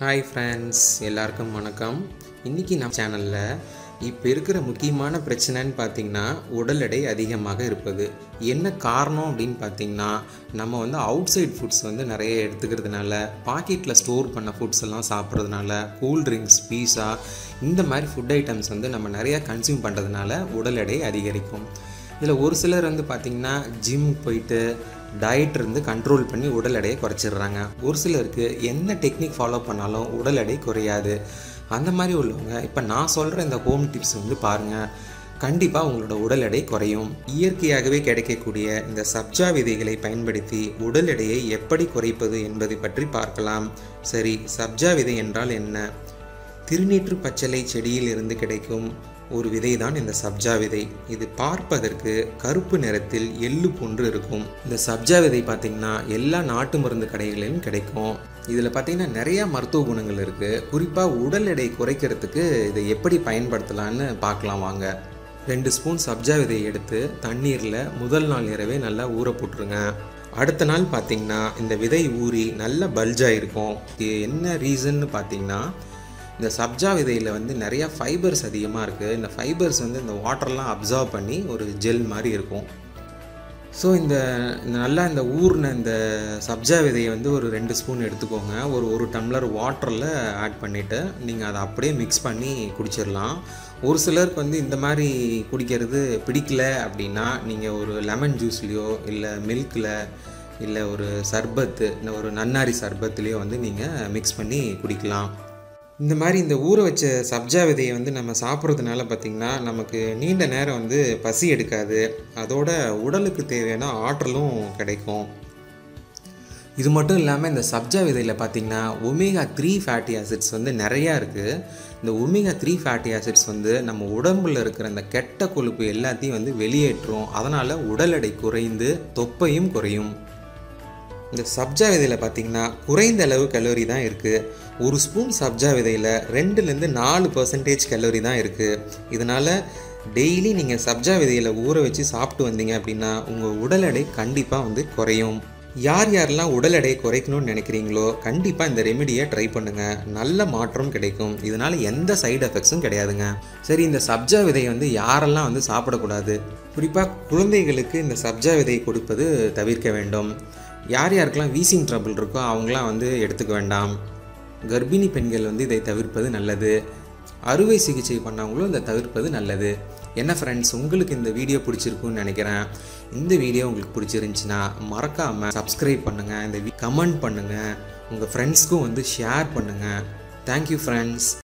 Hi friends எல்லாருக்கும் வணக்கம். இன்றைக்கி நம்ம சேனலில் இப்போ இருக்கிற முக்கியமான பிரச்சனைன்னு பார்த்தீங்கன்னா உடல் எடை அதிகமாக இருப்பது. என்ன காரணம் அப்படின்னு பார்த்தீங்கன்னா நம்ம வந்து அவுட் சைட் ஃபுட்ஸ் வந்து நிறைய எடுத்துக்கிறதுனால பாக்கெட்டில் ஸ்டோர் பண்ண ஃபுட்ஸ் எல்லாம் சாப்பிட்றதுனால கூல் ட்ரிங்க்ஸ் பீஸா இந்த மாதிரி ஃபுட் ஐட்டம்ஸ் வந்து நம்ம நிறையா கன்சியூம் பண்ணுறதுனால உடல் எடை அதிகரிக்கும். இதில் ஒரு சிலர் வந்து பார்த்திங்கன்னா ஜிம் போயிட்டு டயட் இருந்து கண்ட்ரோல் பண்ணி உடல் எடையை குறைச்சிடுறாங்க. ஒரு சிலருக்கு என்ன டெக்னிக் ஃபாலோ பண்ணாலும் உடல் எடை குறையாது. அந்த மாதிரி உள்ளவங்க இப்போ நான் சொல்கிற இந்த ஹோம் டிப்ஸ் வந்து பாருங்கள் கண்டிப்பாக உங்களோட உடல் எடை குறையும். இயற்கையாகவே கிடைக்கக்கூடிய இந்த சப்ஜா விதைகளை பயன்படுத்தி உடல் எடையை எப்படி குறைப்பது என்பதை பற்றி பார்க்கலாம். சரி சப்ஜா விதை என்றால் என்ன? திருநீற்று பச்சளை செடியில் இருந்து கிடைக்கும். ஒரு விதை தான் இந்த சப்ஜா விதை. இது பார்ப்பதற்கு கருப்பு நிறத்தில் எள்ளு போன்று இருக்கும். இந்த சப்ஜா விதை பார்த்திங்கன்னா எல்லா நாட்டு மருந்து கடைகளிலும் கிடைக்கும். இதில் பார்த்திங்கன்னா நிறையா மருத்துவ குணங்கள் இருக்குது குறிப்பாக உடல் எடை குறைக்கிறதுக்கு இதை எப்படி பயன்படுத்தலான்னு பார்க்கலாம் வாங்க. ரெண்டு ஸ்பூன் சப்ஜா விதையை எடுத்து தண்ணீரில் முதல் நாள் இரவே நல்லா ஊற போட்டுருங்க. அடுத்த நாள் பார்த்திங்கன்னா இந்த விதை ஊறி நல்ல பல்ஜாக இருக்கும் இது என்ன ரீசன்னு பார்த்தீங்கன்னா இந்த சப்ஜா விதையில் வந்து நிறையா ஃபைபர்ஸ் அதிகமாக இருக்குது இந்த ஃபைபர்ஸ் வந்து இந்த வாட்டர்லாம் அப்சர்வ் பண்ணி ஒரு ஜெல் மாதிரி இருக்கும். ஸோ இந்த நல்லா இந்த ஊர்ன இந்த சப்ஜா விதையை வந்து ஒரு ரெண்டு ஸ்பூன் எடுத்துக்கோங்க. ஒரு ஒரு டம்ளர் வாட்டரில் ஆட் பண்ணிவிட்டு நீங்கள் அதை அப்படியே மிக்ஸ் பண்ணி குடிச்சிடலாம் ஒரு சிலருக்கு வந்து இந்த மாதிரி குடிக்கிறது பிடிக்கல அப்படின்னா நீங்கள் ஒரு லெமன் ஜூஸ்லேயோ இல்லை மில்கில் இல்லை ஒரு சர்பத்து இல்லை ஒரு நன்னாரி சர்பத்துலேயோ வந்து நீங்கள் மிக்ஸ் பண்ணி குடிக்கலாம். இந்த மாதிரி இந்த ஊற வச்ச சப்ஜா விதையை வந்து நம்ம சாப்பிட்றதுனால பார்த்திங்கன்னா நமக்கு நீண்ட நேரம் வந்து பசி எடுக்காது. அதோட உடலுக்கு தேவையான ஆற்றலும் கிடைக்கும். இது மட்டும் இல்லாமல் இந்த சப்ஜா விதையில் பார்த்திங்கன்னா ஒமேகா த்ரீ ஃபேட்டி ஆசிட்ஸ் வந்து நிறையா இருக்குது இந்த ஒமேகா த்ரீ ஃபேட்டி ஆசிட்ஸ் வந்து நம்ம உடம்புல இருக்கிற அந்த கெட்ட கொழுப்பு எல்லாத்தையும் வந்து வெளியேற்றும். அதனால் உடல் எடை குறைந்து தொப்பையும் குறையும். இந்த சப்ஜா விதையில் பார்த்தீங்கன்னா குறைந்த அளவு கலோரி தான் இருக்குது ஒரு ஸ்பூன் சப்ஜா விதையில் ரெண்டுலேருந்து நாலு பர்சன்டேஜ் கலோரி தான் இருக்குது இதனால் டெய்லி நீங்கள் சப்ஜா விதையில் ஊற வச்சு சாப்பிட்டு வந்தீங்க அப்படின்னா உங்கள் உடல் எடை கண்டிப்பாக வந்து குறையும். யார் யாரெல்லாம் உடல் எடையை குறைக்கணும்னு நினைக்கிறீங்களோ கண்டிப்பாக இந்த ரெமிடியை ட்ரை பண்ணுங்கள் நல்ல மாற்றம் கிடைக்கும். இதனால் எந்த சைடு எஃபெக்ட்ஸும் கிடையாதுங்க. சரி இந்த சப்ஜா விதையை வந்து யாரெல்லாம் வந்து சாப்பிடக்கூடாது? குறிப்பாக குழந்தைகளுக்கு இந்த சப்ஜா விதையை கொடுப்பது தவிர்க்க வேண்டும். யார் யாருக்கெல்லாம் வீசிங் ட்ரபிள் இருக்கோ அவங்களாம் வந்து எடுத்துக்க வேண்டாம். கர்ப்பிணி பெண்கள் வந்து இதை தவிர்ப்பது நல்லது. அறுவை சிகிச்சை பண்ணவங்களும் இதை தவிர்ப்பது நல்லது. என்ன ஃப்ரெண்ட்ஸ் உங்களுக்கு இந்த வீடியோ பிடிச்சிருக்குன்னு நினைக்கிறேன். இந்த வீடியோ உங்களுக்கு பிடிச்சிருந்துச்சின்னா மறக்காமல் சப்ஸ்கிரைப் பண்ணுங்கள் இந்த கமெண்ட் பண்ணுங்கள் உங்கள் ஃப்ரெண்ட்ஸ்க்கும் வந்து ஷேர் பண்ணுங்கள் தேங்க்யூ ஃப்ரெண்ட்ஸ்